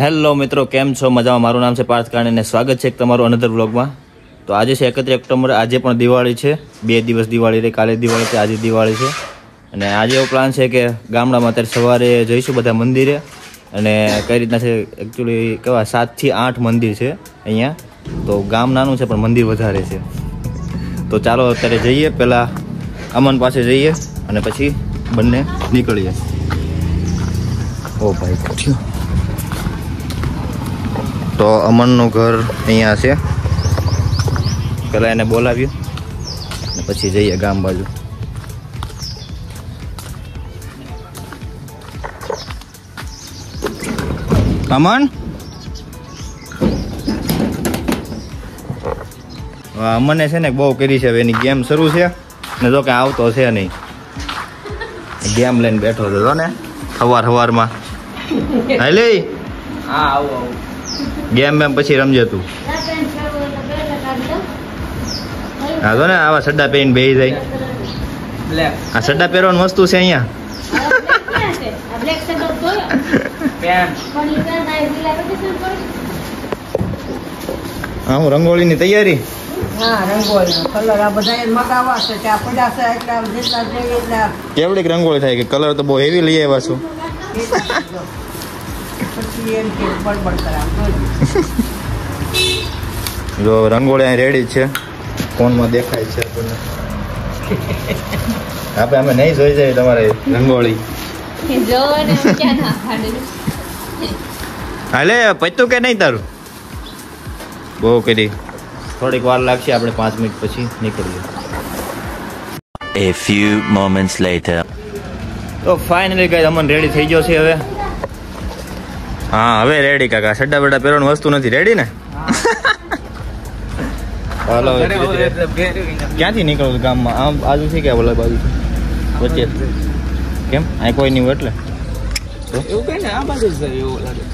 Hello મિત્રો, કેમ છો? મજામાં? મારું નામ છે પાર્થ અને સ્વાગત છે તમારું અનધર વ્લોગમાં તો આજે છે એકત્રીસ ઓક્ટોબર, આજે પણ દિવાળી છે. બે દિવસ દિવાળી રહી, કાલે દિવાળી છે, આજે દિવાળી છે. અને આજે એવો પ્લાન છે કે ગામડામાં અત્યારે સવારે જઈશું બધા મંદિરે. અને કઈ રીતના છે એકચ્યુઅલી કેવા સાતથી આઠ મંદિર છે અહીંયા. તો ગામ નાનું છે, પણ મંદિર વધારે છે. તો ચાલો અત્યારે જઈએ, પહેલાં અમન પાસે જઈએ અને પછી બંને નીકળીએ. ઓ ભાઈ તો અમનનું ઘર અહીંયા છે. પહેલાં એને બોલાવ્યું પછી જઈએ ગામ બાજુ. અમન? અમને છે ને બહુ કરી છે હવે એની ગેમ શરૂ છે ને જો કે આવતો છે નહીં. ગેમ લઈને બેઠો હતો ને સવાર સવારમાં હાલે હા, આવું આવું. ગેમ બેમ પછી રમજે તું. હા તો ને આવા સડ્ડા પહેરીને બેસી જાય. આ સડ્ડા પહેરવાની વસ્તુ છે અહીંયા. હા હું રંગોળીની તૈયારી? કેવડીક રંગોળી થાય કે કલર તો બહુ હેવી લઈ આવ્યા છું પછી એમ કે બળબડ કરાવ જો રંગોળી અહીં રેડી છે. ફોનમાં દેખાય છે આપણને. આપણે અમે નહીં જોઈ જઈએ તમારે. રંગોળી. હાલે પત્તું કે નહીં તારું? બહુ કરી. થોડીક વાર લાગશે આપણે પાંચ મિનિટ પછી નીકળીએ. A few moments later. તો ફાઇનલી કઈ અમન રેડી થઈ ગયો છે હવે. હા હવે રેડી કાકા. સડ્ડા બડા પહેરવાનું વસ્તુ નથી. રેડી ને? હાલો ક્યાંથી નીકળો ગામમાં? આમ બાજુથી કે ઓલા બાજુ? વચ્ચે? કેમ? અહીં કોઈ નહીં હોય એટલે? એવું કઈ ને આ બાજુ જ છે એવું લાગે.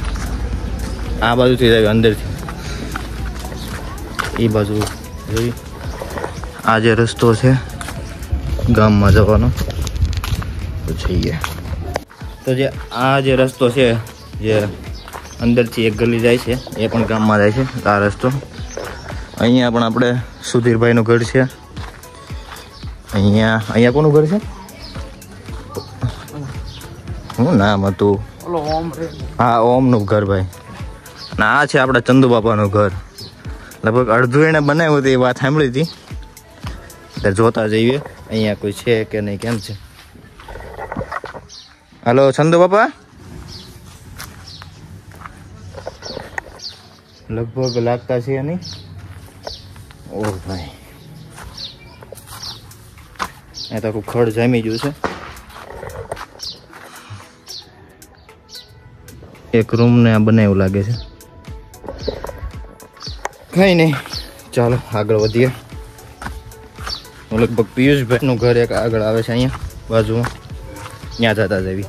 આ બાજુથી જાય અંદરથી. એ બાજુ જોઈ. આ જે રસ્તો છે ગામમાં જવાનો. તો જઈએ. તો જે આ જે રસ્તો છે જે અંદરથી એક ગલી જાય છે એ પણ ગામમાં જાય છે આ રસ્તો. અહીંયા પણ આપણે સુધીરભાઈનું ઘર છે. અહીંયા અહીંયા કોનું ઘર છે? શું નામ હતું? ઓમ હા ઓમનું ઘર ભાઈ. ના આ છે આપણા ચંદુ બાપાનું ઘર. લગભગ અડધું એને બનાવ્યું હતું એ વાત સાંભળી હતી. એટલે જોતા જઈએ અહીંયા કોઈ છે કે નહીં કેમ છે? હલો ચંદુ બાપા લગભગ લાગતા છે નહીં? ઓ ભાઈ. એ તો ખડ જામી ગયું છે. એક રૂમ ને આ બનાવ્યું લાગે છે. કઈ નહીં. ચાલો, આગળ વધીએ. લગભગ પિયુષભાઈ નું ઘર એક આગળ આવે છે અહીંયા, બાજુમાં. ત્યાં જતા જવી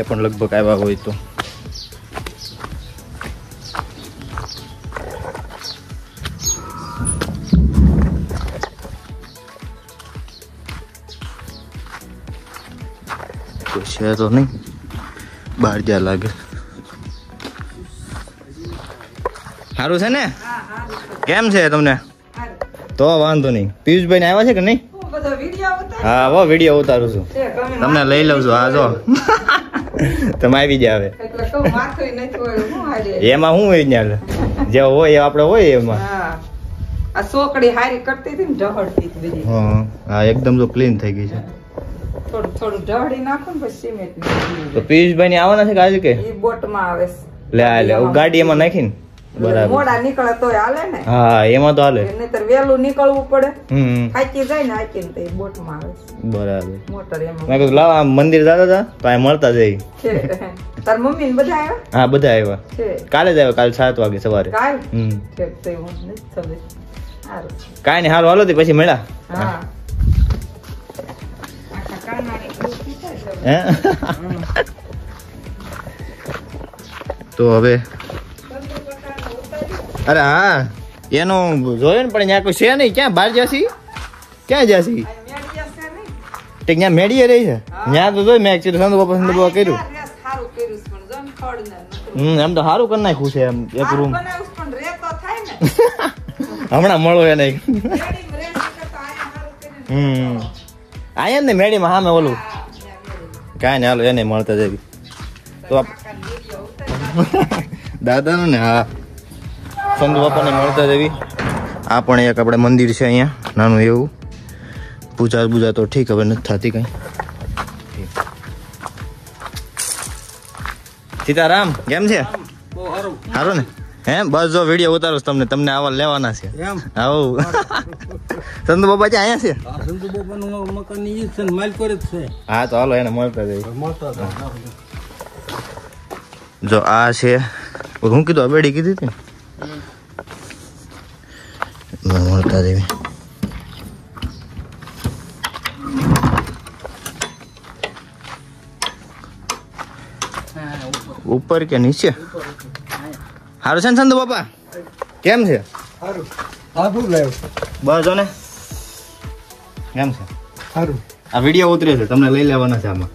એ પણ લગભગ આવ્યા હોય તો. છે તો નહીં. બહાર જ્યાં લાગે. સારું છે ને? કેમ છે તમને? તો વાંધો નહીં. પિયુષભાઈ ને આવ્યા છે કે નહીં? બધો વીડિયો ઉતાર હા હો વીડિયો ઉતારું છું. તમને લઈ લઉં છું. હા જો. તમે આવી હાલે એમાં શું હોય ત્યાં જે હોય એ આપણે હોય એમાં. હા. આ સોકડી હારી કરતી હતી ને ઢહળતી હતી બધી હા એકદમ તો ક્લીન થઈ ગઈ છે. થોડું થોડું ઢહળી નાખો ને પછી સિમેન્ટ તો પિયુષભાઈ ની આવવાના છે કે આજે કે? એ બોટમાં આવે. લે લે ગાડી એમાં નાખીને? મોડા નીકળે તોય હાલે ને. હા એમાં તો હાલે. નહીતર વહેલું નીકળવું પડે. હાચી જાય ને હાચીને તો એ બોટમાં આવે બરાબર. મોટર એમાં. મેં કીધું લાવ આમ મંદિર જતા હતા તો આ મળતા જઈ. તાર મમ્મી ને બધા આવ્યા? હા બધા આવ્યા. કાલે જ આવ્યા કાલે સાત વાગે સવારે. કાલ? હમ. કાંઈ નહીં હારું હાલો પછી મળ્યા. હે? તો હવે અરે હા એનું જોયું ને પણ ત્યાં કોઈ છે નહીં. ક્યાં? બહાર જાસી ક્યાં જાસી તે ત્યાં મેડીએ રહી છે. ત્યાં તો જોઈ મેં એકચ્યુઅલી સંતો બાપા સંતો બાપા કર્યું. હમ એમ તો સારું કરી નાખ્યું છે એમ એક રૂમ હમણાં મળો એને હમ. આયા ને મેળીમાં ઓલું. હા, મેં રેડી. કાંઈ ને હાલો એને મળતા જવી તો. દાદાનું ને હા. સંતુ બાપાને મળતા દેવી. આ પણ એક આપણે મંદિર છે અહીંયા નાનું એવું. પૂજા બૂજા તો ઠીક હવે નથી થતી કઈ. સીતારામ કેમ છે? સારું ને? હે બસ જો વીડિયો ઉતારો તમને તમને આવા લેવાના છે. એમ? આવું. સંતુ બાપા છે અહીંયા છે? આ બાપાનું મકાન ઈ છે ને જ છે. હા તો હાલો એને મળતા જઈએ મળતા જો આ છે હું કીધું અબેડી કીધી હતી ને? મળતા જઈએ ઉપર કે નીચે? સારું છે ને સંતુ બાપા? કેમ છે? બસ જો ને. કેમ છે? સારું આ વીડિયો ઉતરે છે તમને લઈ લેવાના છે આમાં.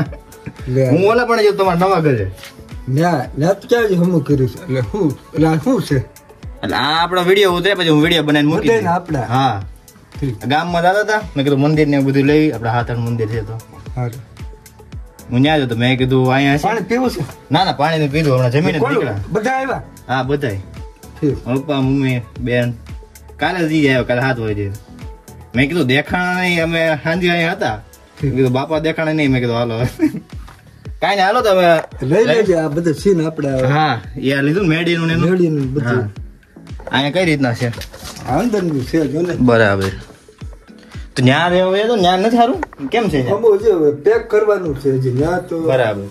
હું ઓલા પણ જો તમારા નવા ઘરે. ન્યા ન્યા તો ક્યાં હમું કર્યું છે? એટલે શું એટલે શું છે? એટલે આ આપણો વીડિયો ઉતરે પછી હું વીડિયો બનાવીને મૂકી દઈશ. આપણા? હા. ગામમાં જતા હતા મેં કીધું મંદિર ને બધું લઈ આપણે હાથણ મંદિર છે તો. હું ત્યાં જતો મેં કીધું અહીંયા છે. પાણી પીવું છે? ના ના પાણી નું પીધું હમણાં જમીને? નીકળ્યા. બધા આવ્યા? હા ઠીક. પપ્પા મમ્મી બેન કાલે જ આવ્યો કાલે હાથ વાગે મેં કીધું દેખાણા નહીં અમે સાંજે અહીંયા હતા. કીધું બાપા દેખાણા નહીં મેં કીધું હાલો. કાંઈ ને હાલો તમે લઈ લેજે આ બધું સીન આપણે હા એ આ લીધું મેડીનું ને મેળીનું બધું. અહીંયા કઈ રીતના છે? અંદરનું છે જો ને. બરાબર. તો ન્યા રહેવું એ તો? ન્યા નથી સારું કેમ છે અમો જે પેક કરવાનું છે જે ન્યા તો બરાબર.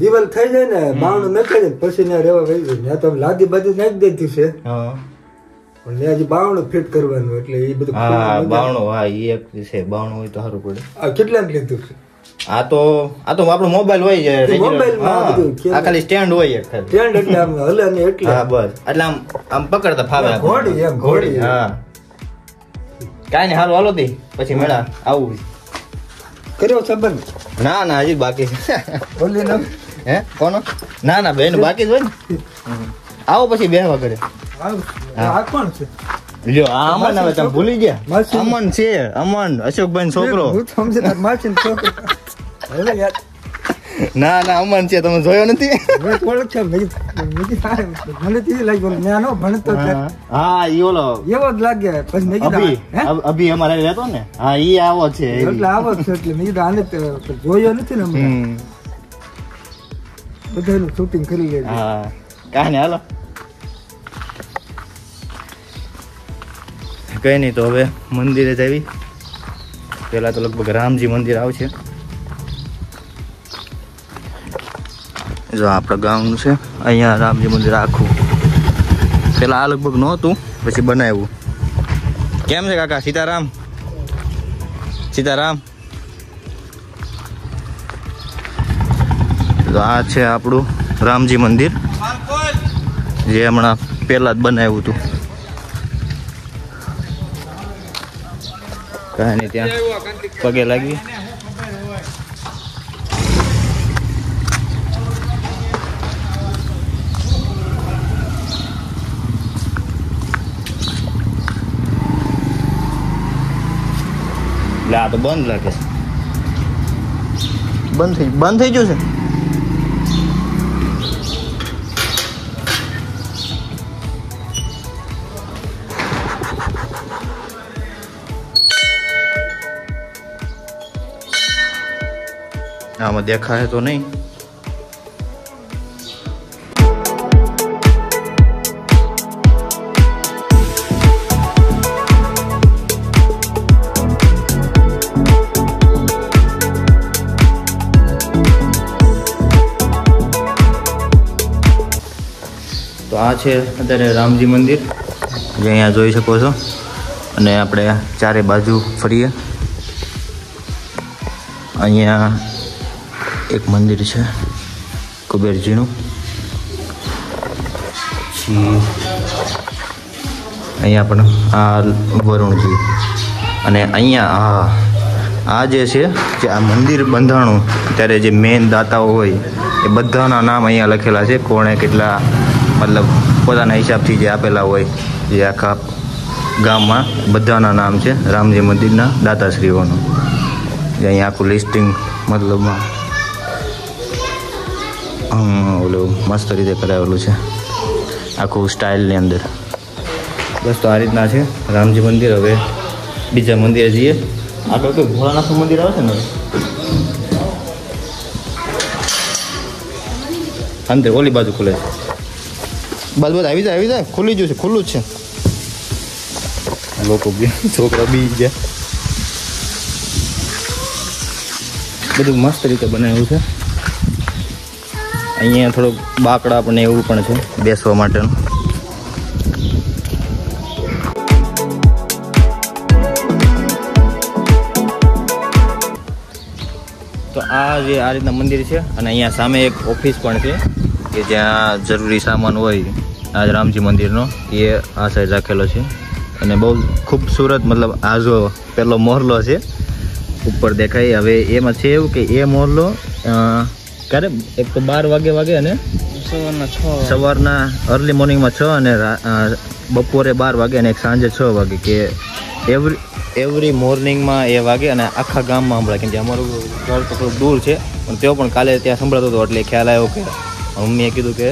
દિવાલ થઈ જાય ને બાવણું નાખાઈ જાય પછી ત્યાં રહેવા વહી જાય. ન્યા તો લાદી બાદી નાખી દેતી છે. હા. પણ હજી બાવણું ફિટ કરવાનું એટલે એ બધું હા બાવણું હા એ એક છે બાવણું હોય તો સારું પડે. આ કેટલા લીધું છે? આ તો આ તો આપણો મોબાઈલ હોય છે? આ ખાલી સ્ટેન્ડ હોય ખાલી. એટલે આમ હલે ને એટલે. હા બસ. એટલે આમ આમ પકડતા ફાવે ઘોડી એમ, ઘોડી. હા. કાઈ નહીં હાલો હાલો તી. પછી મેળા. આવું. કર્યો સંબંધ? ના ના હજી બાકી છે. બોલી ને હે? કોનો? ના ના બેન બાકી જ હોય ને? આવો પછી બેહવા ઘરે. આ કોણ છે? લ્યો અમન હવે તમે ભૂલી ગયા. અમન છે અમન અશોકભાઈ છોકરો. તાર છોકરો. હવે યાર. ના ના અમન છે તમે જોયો નથી. મને તો ઈ મેં નો ભણતો હા ઈ ઓલો એવો જ લાગે. પછી મેં કીધું અભી અમારે રહેતો ને? હા ઈ આવો છે એટલે આવો છે એટલે મેં કીધું આને જોયો નથી ને. બધાનું શૂટિંગ કરી લેજો. હા. કાંઈ નહીં હાલો. કઈ નહીં તો હવે મંદિરે જ આવી. પેલા તો લગભગ રામજી મંદિર આવશે. જો આપણા ગામનું છે. અહીંયા રામજી મંદિર આખું. પેલા આ લગભગ નહોતું, પછી બનાવ્યું. કેમ છે કાકા? સીતારામ? સીતારામ? તો આ છે આપણું રામજી મંદિર. જે હમણાં પહેલા જ બનાવ્યું હતું. કાંઈ નહીં ત્યાં પગે લાગી એટલે આ તો બંધ લાગે છે બંધ થઈ બંધ થઈ ગયું છે આમાં દેખાય તો નહીં તો આ છે અત્યારે રામજી મંદિર, જે અહીંયા જોઈ શકો છો. અને આપણે ચારે બાજુ ફરીએ. અહીંયા એક મંદિર છે, કુબેરજીનું. પછી અહીંયા પણ આ વરુણજી. અને અહીંયા આ આ જે છે જે આ મંદિર બંધાણું ત્યારે જે મેન દાતાઓ હોય, એ બધાના નામ અહીંયા લખેલા છે. કોણે કેટલા, મતલબ પોતાના હિસાબથી જે આપેલા હોય જે આખા ગામમાં બધાના નામ છે. રામજી મંદિરના દાતાશ્રીઓનું. જે અહીંયા આખું લિસ્ટિંગ મતલબમાં ઓલું મસ્ત રીતે કરાવેલું છે. આખું સ્ટાઇલની અંદર. બસ તો આ રીતના છે. રામજી મંદિર હવે બીજા મંદિરે જઈએ. આગળ કોઈ ભોળાનાથનું મંદિર આવે છે ને? અંદર ઓલી બાજુ ખુલે છે. બસ બસ આવી જાય આવી જાય. ખુલ્લી જ છે ખુલ્લું જ છે. લોકો બી છોકરા બી ગયા. બધું મસ્ત રીતે બનાવ્યું છે. અહીંયા થોડુંક બાકડા પણ એવું પણ છે. બેસવા માટેનું. તો આ જે આ રીતના મંદિર છે અને અહીંયા સામે એક ઓફિસ પણ છે કે જ્યાં જરૂરી સામાન હોય આ રામજી મંદિરનો એ આ સાઈડ રાખેલો છે. અને બહુ ખૂબસૂરત મતલબ આ જો પહેલો મોહલ્લો છે ઉપર દેખાય. હવે એમાં છે એવું કે એ મોહલ્લો અ, ક્યારે એક તો બાર વાગે વાગે અને સવારના અર્લી મોર્નિંગમાં છ અને બપોરે બાર વાગે અને એક સાંજે છ વાગે કે એવરી એવરી મોર્નિંગમાં એ વાગે અને આખા ગામમાં સંભળાય કેમ કે અમારું ઘર તો થોડુંક દૂર છે પણ તેઓ પણ કાલે ત્યાં સંભળાતો હતો એટલે ખ્યાલ આવ્યો કે મમ્મીએ કીધું કે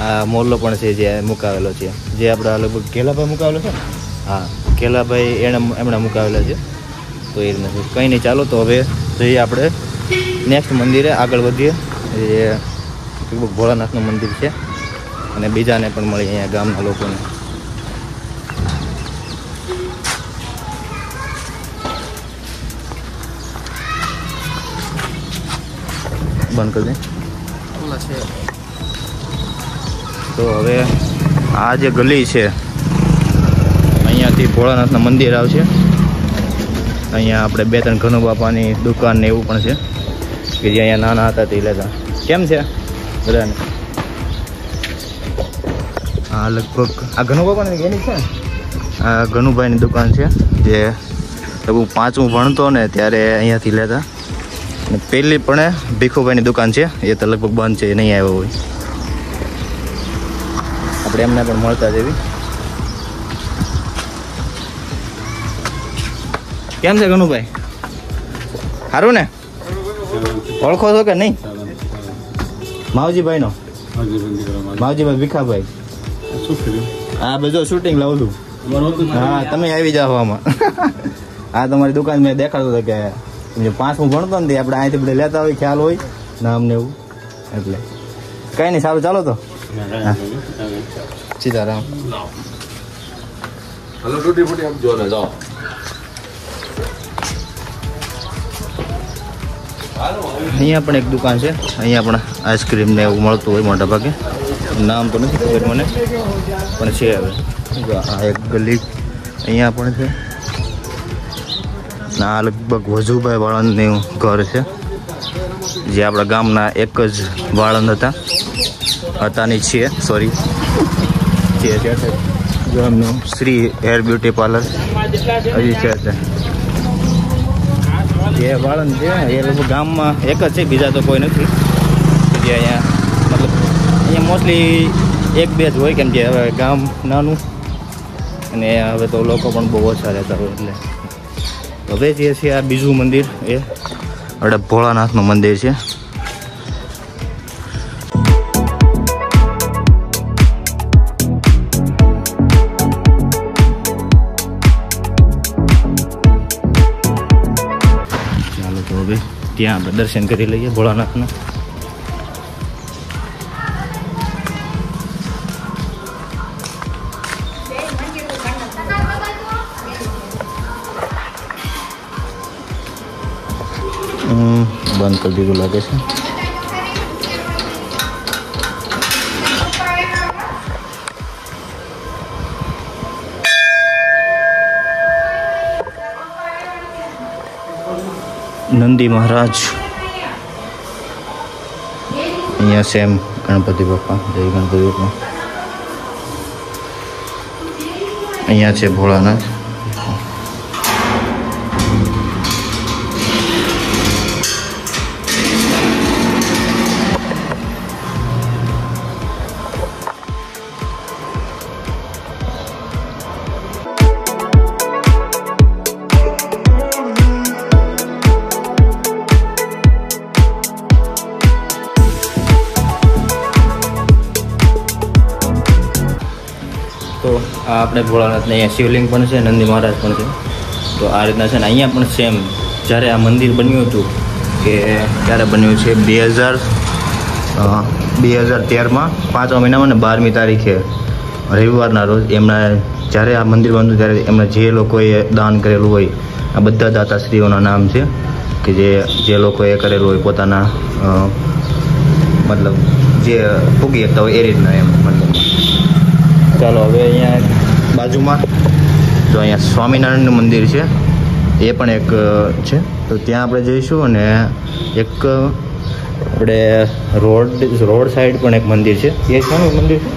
આ મોરલો પણ છે જે મુકાવેલો છે જે આપણા લગભગ ઘેલાભાઈ મુકાવેલો છે ને? હા ઘેલાભાઈ એણે એમણે મુકાવેલા છે. તો એ નથી કંઈ નહીં. ચાલો તો હવે જઈએ આપણે નેક્સ્ટ મંદિરે. આગળ વધીએ. એ લગભગ ભોળાનાથનું મંદિર છે. અને બીજાને પણ મળી અહીંયા ગામના લોકોને. બંધ કરી દે. તો હવે આ જે ગલી છે અહીંયાથી ભોળાનાથના મંદિર આવશે. અહીંયા આપણે બે ત્રણ ઘનુ બાપાની દુકાન ને એવું પણ છે કે જે અહીંયા નાના હતા તે લેતા. કેમ છે? બધાને? આ લગભગ. આ ઘનુ બાપાની છે? આ ઘનુભાઈની દુકાન છે જે લગભગ પાંચમું ભણતો ને ત્યારે અહીંયાથી લેતા. અને પેલી પણ ભીખુભાઈની દુકાન છે એ તો લગભગ બંધ છે એ નહીં આવ્યો હોય. આપણે એમને પણ મળતા જ કેમ છે ગનુભાઈ? સારું ને? ઓળખો છો કે નહીં? માવજીભાઈ નો માવજીભાઈ ભીખાભાઈ? હા, બધો શૂટિંગ લઉં છું. હા, તમે આવી જાઓ આમાં. આ તમારી દુકાન મેં દેખાડતો હતો કે પાંચમું ભણતો ને આપણે અહીંથી બધે લેતા હોય, ખ્યાલ હોય, નામ ને એવું. એટલે. કઈ નહીં, સારું, ચાલો તો. સીતારામ. હલો, ટૂટી ફૂટી આમ જો ને જાઓ. અહીંયા પણ એક દુકાન છે. અહીંયા પણ આઈસ્ક્રીમ ને એવું મળતું હોય મોટા ભાગે. નામ તો નથી ખબર મને, પણ છે હવે. આ એક ગલી અહીંયા પણ છે. આ લગભગ વજુભાઈ વાળંદનું ઘર છે. જે આપણા ગામના એક જ વાળંદ હતા. હતાની છે સોરી જે. જો એમનું શ્રી હેર બ્યુટી પાર્લર. હજી છે જે વાળંદ છે, એ લગભગ ગામમાં એક જ છે, બીજા તો કોઈ નથી. જે અહીંયા, મતલબ અહીંયા મોસ્ટલી એક બે જ હોય કેમ કે હવે ગામ નાનું અને હવે તો લોકો પણ બહુ ઓછા રહેતા હોય એટલે. હવે જે છે આ બીજું મંદિર, એ આપણે ભોળાનાથનું મંદિર છે. ત્યાં આપણે દર્શન કરી લઈએ ભોળાનાથના હમ, બંધ કરી દીધું લાગે છે નંદી મહારાજ. અહીંયા સેમ ગણપતિ બાપા જય ગણપતિ બાપા. અહીંયા છે ભોળાનાથ. આ આપણે ભોળાનાથને અહીંયા શિવલિંગ પણ છે, નંદી મહારાજ પણ છે. તો આ રીતના છે ને અહીંયા પણ સેમ જ્યારે આ મંદિર બન્યું હતું કે ત્યારે બન્યું છે બે હજાર બે હજાર તેરમાં, પાંચમા મહિનામાં ને બારમી તારીખે. રવિવારના રોજ એમના જ્યારે આ મંદિર બન્યું ત્યારે એમણે જે લોકોએ દાન કરેલું હોય, આ બધા દાતાશ્રીઓના નામ છે કે જે જે લોકોએ કરેલું હોય પોતાના મતલબ જે પૂગી શકતા હોય એ રીતના એમ મતલબ ચાલો, હવે અહીંયા બાજુમાં તો અહીંયા સ્વામિનારાયણનું મંદિર છે એ પણ એક છે. તો ત્યાં આપણે જઈશું અને એક આપણે રોડ રોડ સાઈડ પણ એક મંદિર છે. એ શાનું મંદિર છે?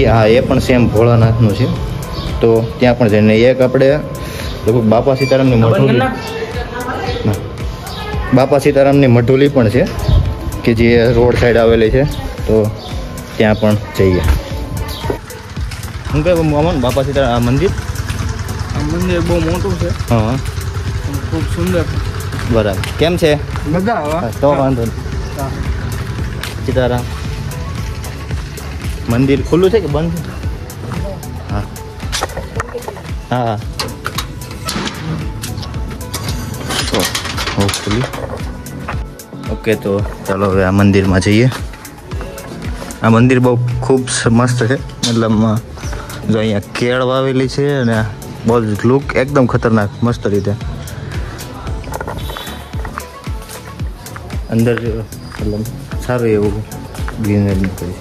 એ હા એ પણ સેમ ભોળાનાથનું છે. તો ત્યાં પણ જઈને એક આપણે લગભગ બાપા સીતારામની મઢુલી. બાપા સીતારામની મઢુલી પણ છે કે જે રોડ સાઈડ આવેલી છે. તો ત્યાં પણ જઈએ. શું કહેવાય અમન બાપા સીતા મંદિર? આ મંદિર બહુ મોટું છે. હા. ખૂબ સુંદર. બરાબર. કેમ છે? મજા તો વાંધો સીતારામ. મંદિર ખુલ્લું છે કે બંધ? હા. હા. હોપફુલી ઓકે તો ચાલો હવે આ મંદિરમાં જઈએ. આ મંદિર બહુ ખૂબ મસ્ત છે. મતલબ જો અહીંયા કેળ વાવેલી છે અને બહુ લુક એકદમ ખતરનાક, મસ્ત રીતે. અંદર મતલબ સારું એવું ગ્રીનરી કરી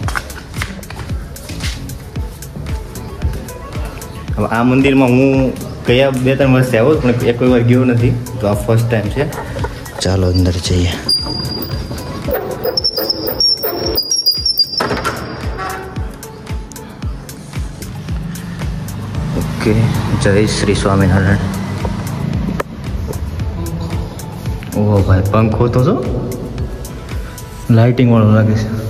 હવે આ મંદિરમાં હું ગયા બે ત્રણ વર્ષથી આવ્યો પણ એક કોઈ વાર ગયો નથી, તો આ ફર્સ્ટ ટાઈમ છે. ચાલો અંદર જઈએ. ઓકે જય શ્રી સ્વામિનારાયણ. ઓહો ભાઈ પંખો તો છો લાઇટિંગ વાળો લાગે છે.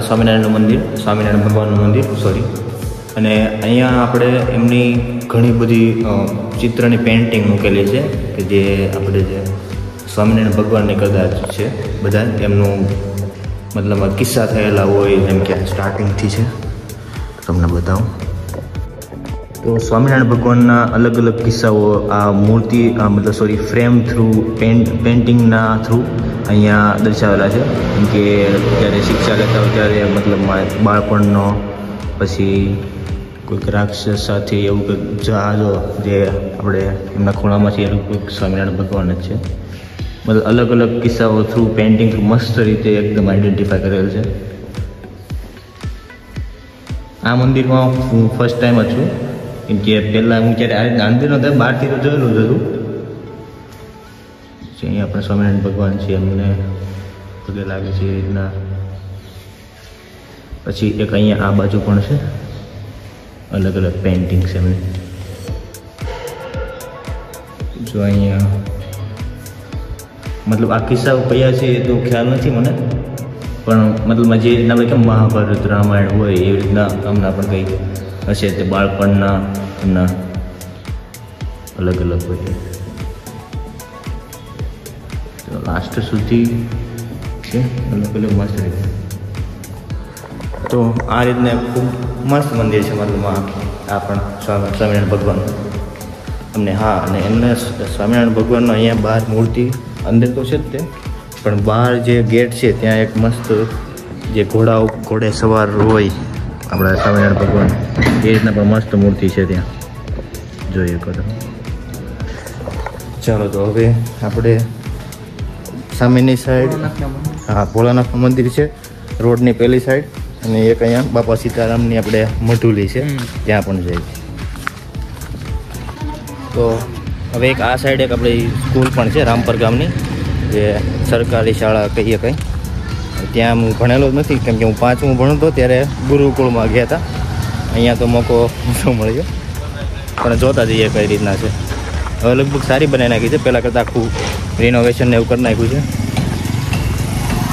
સ્વામિનારાયણનું મંદિર, સ્વામિનારાયણ ભગવાનનું મંદિર સોરી અને અહીંયા આપણે એમની ઘણી બધી ચિત્રની પેઇન્ટિંગ મૂકેલી છે, કે જે આપણે જે સ્વામિનારાયણ ભગવાનની કદાચ છે, બધા એમનું મતલબ કિસ્સા થયેલા હોય, જેમ કે સ્ટાર્ટિંગથી છે. તમને બતાવું. તો સ્વામિનારાયણ ભગવાનના અલગ અલગ કિસ્સાઓ, આ મૂર્તિ મતલબ સોરી ફ્રેમ થ્રુ પેન્ટ પેઇન્ટિંગના થ્રુ અહીંયા દર્શાવેલા છે. કેમ કે જ્યારે શિક્ષા લેતા હોય ત્યારે મતલબ બાળપણનો, પછી કોઈક રાક્ષસ સાથે એવું કંઈક જહાજો જે આપણે એમના ખૂણામાં છે એ કોઈક સ્વામિનારાયણ ભગવાન જ છે. મતલબ અલગ અલગ કિસ્સાઓ થ્રુ પેઇન્ટિંગ મસ્ત રીતે એકદમ આઈડેન્ટિફાય કરેલ છે. આ મંદિરમાં હું ફર્સ્ટ ટાઈમ જ છું. કેમ કે પહેલાં હું જ્યારે આ અંદર નહોતા બહારથી તો જોયેલું જ હતું. અહીંયા આપણે સ્વામિનારાયણ ભગવાન છે એમને પગે લાગે છે એ રીતના. પછી એક અહીંયા આ બાજુ પણ છે. અલગ અલગ પેઇન્ટિંગ છે એમની. જો અહીંયા મતલબ આ કિસ્સા કયા છે એ તો ખ્યાલ નથી મને. પણ મતલબ જે રીતના કેમ મહાભારત, રામાયણ હોય એવી રીતના હમણાં પણ કંઈક હશે તે બાળપણના એમના અલગ અલગ હોય તો લાસ્ટ સુધી છે. અલગ અલગ મસ્ત રીતે. તો આ રીતના ખૂબ મસ્ત મંદિર છે મતલબ આ પણ સ્વામી સ્વામિનારાયણ ભગવાન. અમને હા, અને એમને સ્વામિનારાયણ ભગવાનનો અહીંયા બહાર મૂર્તિ અંદર તો છે જ તે. પણ બહાર જે ગેટ છે, ત્યાં એક મસ્ત જે ઘોડા ઘોડે સવાર હોય. આપણા સ્વામિનારાયણ ભગવાન. એ રીતના પણ મસ્ત મૂર્તિ છે ત્યાં. જોઈએ કરો ચાલો તો હવે આપણે સામેની સાઈડ હા ભોળાનાથ મંદિર છે. રોડની પેલી સાઈડ. અને એક અહીંયા બાપા સીતારામની આપણે મઢુલી છે. ત્યાં પણ જઈએ તો હવે એક આ સાઈડ એક આપણી સ્કૂલ પણ છે રામપર ગામની. જે સરકારી શાળા કહીએ કંઈ. ત્યાં હું ભણેલો જ નથી, કેમ કે હું પાંચમું ભણતો ત્યારે ગુરુકુળમાં ગયા હતા. અહીંયા તો મોકો ઓછો મળ્યો. પણ જોતા જઈએ કઈ રીતના છે. હવે લગભગ સારી બનાવી નાખી છે. પહેલાં કરતાં આખું રિનોવેશન ને એવું કરી નાખ્યું છે.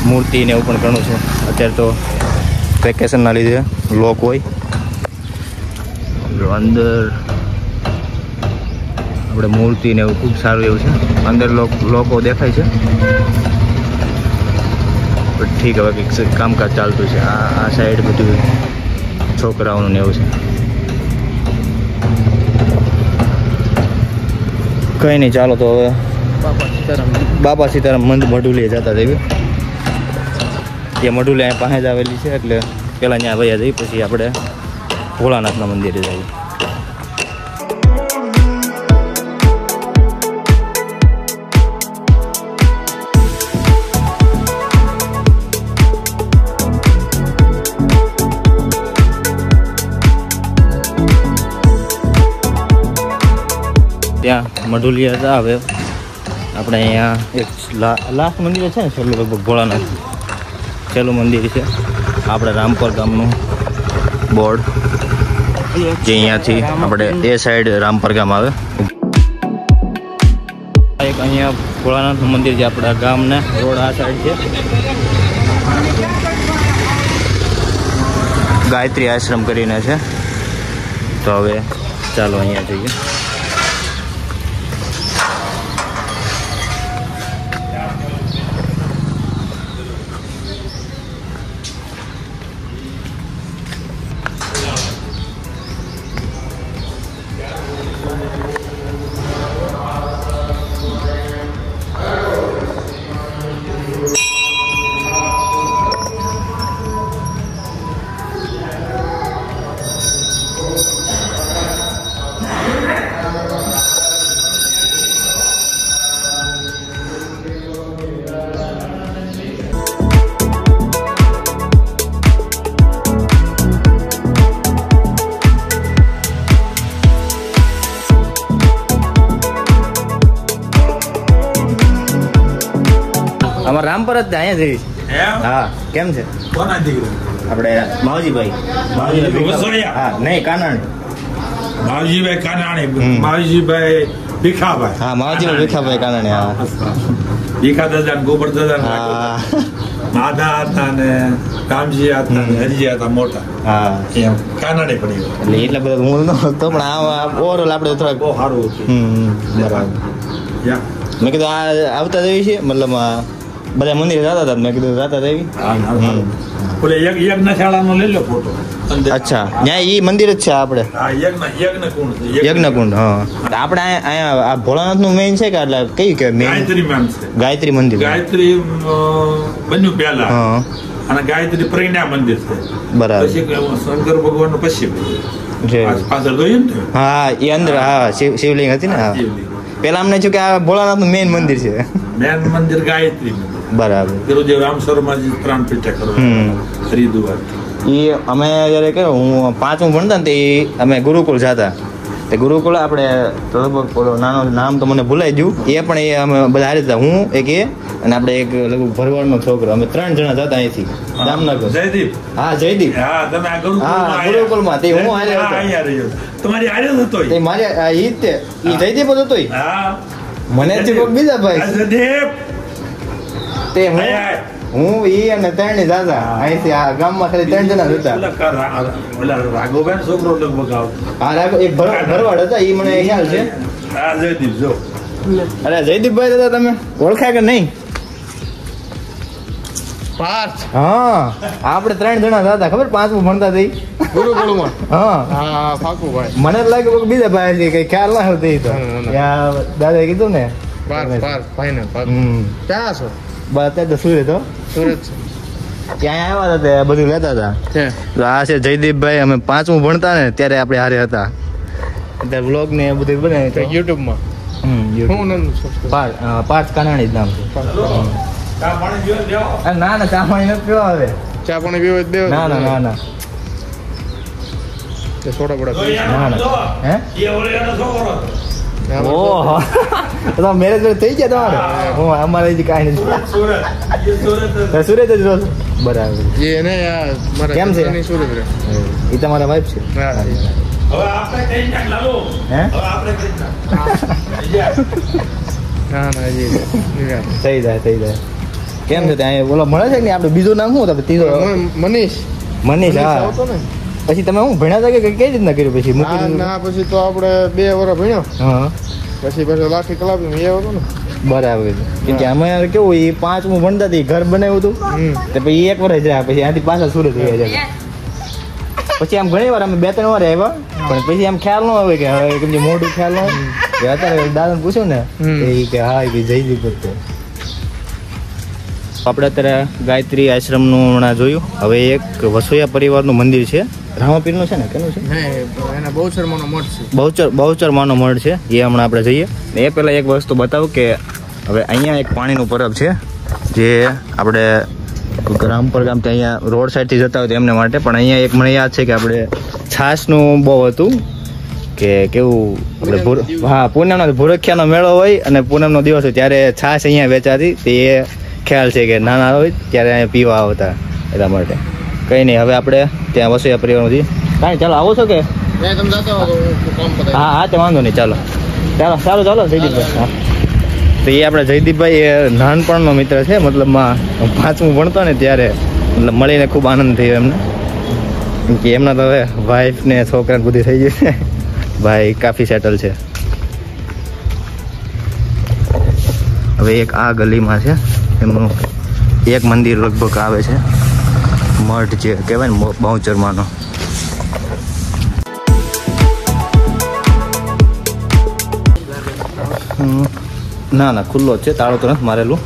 મૂર્તિ ને એવું પણ ઘણું છે. અત્યારે તો વેકેશનના લીધે લોક હોય. અંદર આપણે મૂર્તિ ને એવું ખૂબ સારું એવું છે. અંદર લોક- દેખાય છે. ઠીક હવે કંઈક કામકાજ ચાલતું છે. આ આ સાઈડ બધું છોકરાઓનું ને એવું છે. કંઈ નહીં ચાલો તો હવે બાપા સીતારામ. બાપા સીતારામ મંદ મઢુલીએ જતા જઈએ ત્યાં મઢુલી અહીંયા પાસે જ આવેલી છે એટલે પહેલાં ત્યાં વયા જઈએ પછી આપણે ભોળાનાથના મંદિરે જઈએ. મઢુલિયા હતા. હવે આપણે અહીંયા એક લાસ્ટ મંદિર છે ને, છેલ્લું લગભગ ભોળાનાથ. છેલ્લું મંદિર છે. આપણે રામપર ગામનું બોર્ડ, જે અહીંયાથી આપણે એ સાઈડ રામપર ગામ આવે. એક અહીંયા ભોળાનાથનું મંદિર છે, આપણા ગામના રોડ આ સાઈડ છે. ગાયત્રી આશ્રમ કરીને છે. તો હવે ચાલો અહીંયા જઈએ. જ અહીંયા જઈશ હા કેમ છે? આપણે માવજીભાઈ. હા નહીં કાનાણી. માવજીભાઈ કાનાણી માવજીભાઈ ભીખાભાઈ. હા માવજીભાઈ વિખાભાઈ કાનાણી હા. ભીખા દાદા ને ગોબર દાદા માધા હતા ને રામજી હતા ને હરિજી હતા મોટા. હા. એમ કાનાણી પડી એટલે એટલા બધા મૂળ ન હતો પણ આ ઓવરઓલ આપણે થોડાક બહુ સારું હતું. બરાબર. યા. મેં કીધું આ આવતા જઈએ છીએ મતલબ બધા મંદિરે જતા હતા મેં કીધું જતા દેવી. ઓલે યજ્ઞ યજ્ઞશાળાનો લઈ લો ફોટો. અચ્છા ત્યાં ઈ મંદિર જ છે આપણે. યજ્ઞ કુંડ હા. આપણે અહીંયા આ ભોળાનાથનું મેઇન છે કે એટલે કઈ કે મેઇન ગાયત્રી મંદિર. ગાયત્રી બન્યું પહેલા. હા. અને ગાયત્રી પ્રજ્ઞા મંદિર છે. બરાબર. પછી શંકર ભગવાન. નું પશ્ચિમ પાછળ જોયું ને હા એ અંદર હા. શિવ શિવલિંગ હતી ને હા. પેલા અમને છું કે આ ભોળાનાથનું મેઇન મંદિર છે. મેન મંદિર ગાયત્રી મંદિર બરાબર. ગુરુદેવ રામ શર્માજી પ્રાણ પ્રતિષ્ઠા કરવા. હરિદ્વાર. એ અમે જ્યારે કે હું પાંચમું ભણતા ને તે અમે ગુરુકુળ જતા. તે ગુરુકુળ આપણે લગભગ પેલો નાનો નામ તો મને ભૂલાઈ ગયું. એ પણ એ અમે બધા હારે હતા હું એક એ અને આપણે એક લગભગ ભરવાડનો છોકરો. અમે ત્રણ જણા જતા અહીંથી જામનગર. જયદીપ? હા જયદીપ. હા તમે આ ગુરુકુળમાં. ગુરુકુળમાં. તે હું હારે હતો. તમારી હારે જ હતો. તે મારે ઈ જ તે. ઈ જયદીપ જ હતો. હા. મને થી બીજા ભાઈ. જયદીપ. તે હું. હું ઈ અને ત્રણ દાદા. અહીંથી આ ગામમાં ખાલી ત્રણ જણા હતા. ઓલા કા- રા- ઓલા રાઘવભાઈ છોકરો લગભગ આવતો. આ રાઘો એક ભરવાડ હતા ઈ મને ખ્યાલ છે. હા જયદીપ જો. અરે જયદીપભાઈ દાદા તમે ઓળખાય કે નહીં? પાર્થ. હા આપણે ત્રણ જણા હતા ખબર? પાંચમું ભણતા થઈ ગુરુકુળમાં હા. હા પાકું મને જ લાગે બીજા ભાઈ છે કઈ ખ્યાલ ના હતી દાદા તો. દાદાએ કીધું ને. પાર્થ પાર્થ પાર્થ. ક્યાં છો? અત્યારે તો સુરત હો સુરત. ત્યાં આવ્યા હતા બધું લેતા હતા? આ છે જયદીપભાઈ અમે પાંચમું ભણતા ને ત્યારે આપણે હારે હતા. અત્યારે વ્લોગ ને બધું બને યુટ્યુબમાં. પાર્થ કાનાણી જ નામ છે. ના ના ચા પાણી નથી પીવા આવે ચા પાણી પીવો જ દેવો. ના ના ના ના. સોડા બોડા ના. હે? ઓહો. તો મેરેજ થઈ ગયા તમારે? હું. અમારે જ કાંઈ નથી. સુરત. જ. રહો બરાબર. એ એને કેમ છે? સુરત રહે. એ તમારા વાઈફ છે. હવે આપણે કઈ નાખ લાલો. હે? હવે આપણે કઈ ના ના હજી થઈ જાય થઈ જાય. કેમ છે ત્યાં? બોલો મળે છે ને આપણે બીજું નામ શું તમે ત્રીજો મનીષ. મનીષ હા. પછી તમે હું ભણ્યા હતા કે કઈ રીતના કર્યું પછી? ના ના પછી તો આપણે બે વર્ષ ભણ્યો. હા. પછી પછી લાઠી કલાપી એ હતો ને. બરાબર. કેમ કે અમે કેવું એ પાંચમું ભણતા હતી ઘર બનાવ્યું હતું. તો પછી એક વર્ષ રહ્યા પછી આથી પાછા સુરત ગયા જાય પછી આમ ઘણી વાર અમે બે ત્રણ વાર આવ્યા પણ પછી આમ ખ્યાલ ન આવે કે હવે કેમ કે મોઢું ખ્યાલ ન હોય અત્યારે દાદાને પૂછ્યું ને એ કે હા કે જયદીપ જ આપણે અત્યારે ગાયત્રી આશ્રમનું હમણાં જોયું. હવે એક વસોયા પરિવારનું મંદિર છે. રામાપીરનું છે ને કેનું છે? એના બહુ મઠ છે. બહુચર બહુચર માનો મઢ છે એ હમણાં આપણે જઈએ. એ પહેલાં એક વસ્તુ બતાવું કે હવે અહીંયા એક પાણીનું પરબ છે જે આપણે રામપર ગામથી અહીંયા રોડ સાઈડથી જતા હોય એમને માટે પણ અહીંયા એક મને યાદ છે કે આપણે છાશનું બહુ હતું કે કેવું આપણે હા પૂનમનો ભૂરખિયાનો મેળો હોય અને પૂનમનો દિવસ હોય ત્યારે છાશ અહીંયા વેચાતી તે એ ખ્યાલ છે કે નાના હોય ત્યારે અહીંયા પીવા આવતા એટલા માટે. કંઈ નહીં હવે આપણે ત્યાં વસોયા પરિવારમાંથી કાંઈ ચાલો આવો છો કે? હો હું તે વાંધો નહીં ચાલો. ચાલો ચાલો ચાલો જયદીપભાઈ. હા. તો એ આપણે જયદીપભાઈ એ નાનપણનો મિત્ર છે મતલબમાં પાંચમું ભણતો ને ત્યારે મતલબ મળીને ખૂબ આનંદ થયો એમને. કેમ કે એમના તો હવે વાઈફ ને છોકરા બધી થઈ ગઈ છે. ભાઈ કાફી સેટલ છે. હવે એક આ ગલીમાં છે એમનું એક મંદિર લગભગ આવે છે. મઠ જે કહેવાય ને બાઉચરમાંનો ના ના, ખુલ્લો છે, તાળો તો નથી મારેલું.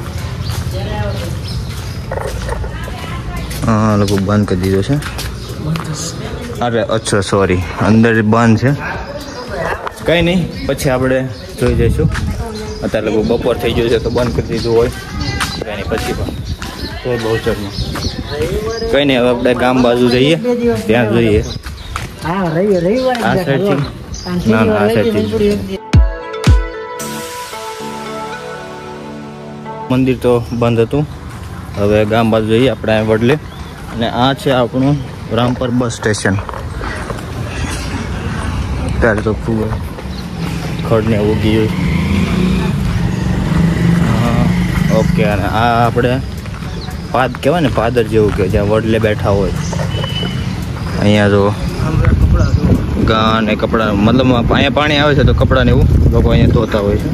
હા લોકો બંધ કરી દીધો છે. અરે, અચ્છા સોરી અંદર બંધ છે. કંઈ નહીં, પછી આપણે જોઈ જઈશું. અત્યારે લોકો બપોર થઈ ગયું છે, તો બંધ કરી દીધું હોય. કંઈ નહીં, પછી પણ. તો બહુ ચરમાં. કંઈ નહીં હવે આપણે ગામ બાજુ જઈએ. ત્યાં જોઈએ. આ સાઈડથી? ના, ના, આ સાઈડથી. મંદિર તો બંધ હતું. હવે ગામ બાજુ જઈએ આપણે વડલે. અને આ છે આપણું રામપર બસ સ્ટેશન. ત્યારે તો ખૂબ ખડને ઉગી ગયું. ઓકે અને આ આપણે પાદ, કહેવાય ને પાદર જેવું કે જ્યાં વડલે બેઠા હોય. અહીંયા જો ગા ને કપડાં, મતલબ અહીંયા પાણી આવે છે તો કપડાં ને એવું લોકો અહીંયા ધોતા હોય છે.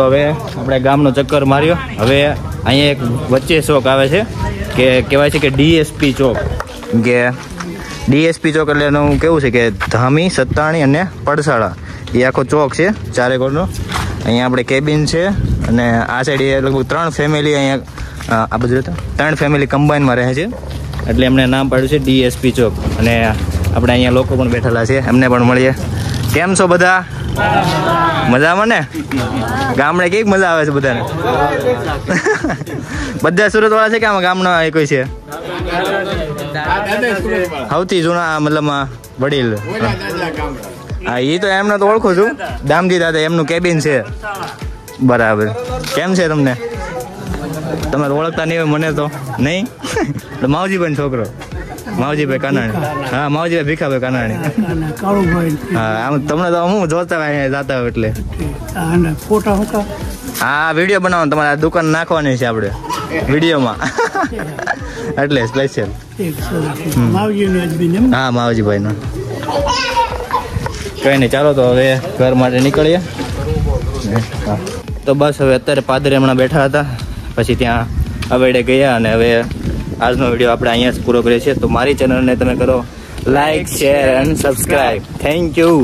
તો હવે આપણે ગામનો ચક્કર માર્યો. હવે અહીંયા એક વચ્ચે ચોક આવે છે, કે કહેવાય છે કે ડીએસપી ચોક. કે ડીએસપી ચોક એટલે એનું કેવું છે કે ધામી, સત્તાણી અને પડસાળા. એ આખો ચોક છે, ચારે કોરનો. અહીંયા આપણે કેબિન છે, અને આ સાઈડ એ લગભગ ત્રણ ફેમિલી અહીંયા આ બધું ત્રણ ફેમિલી કમ્બાઈનમાં રહે છે. એટલે એમણે નામ પાડ્યું છે ડીએસપી ચોક. અને આપણે અહીંયા લોકો પણ બેઠેલા છે, એમને પણ મળીએ. કેમ છો બધા? મજામાં ને? ગામડે કેવી મજા આવે છે બધાને? બધા સુરત વાળા છે કે આમાં ગામના કોઈ છે? સૌથી જૂના મતલબ વડીલ. હા એ તો એમને તો ઓળખું છું. દામજી દાદા એમનું કેબિન છે. બરાબર. કેમ છે તમને? તમે ઓળખતા નહીં હોય મને તો. નહીં? તો પણ છોકરો. માવજીભાઈ કાનાણી. હા, માવજીભાઈ ભીખાભાઈ કાનાણી. હા, આમ તમને તો હું જોતા હોય અહીંયા જાતા હોય એટલે. હા વીડિયો બનાવવાનો તમારે દુકાન નાખવાની છે આપણે. વિડીયોમાં. એટલે સ્પેશિયલ હા માવજીભાઈ નો કઈ નહીં ચાલો તો હવે ઘર માટે નીકળીએ. તો બસ હવે અત્યારે પાદરે હમણાં બેઠા હતા. પછી ત્યાં અવેડે ગયા અને હવે આજનો વીડિયો આપણે અહીંયા જ પૂરો કરીએ છીએ. તો મારી ચેનલને તમે કરો like, share and subscribe thank you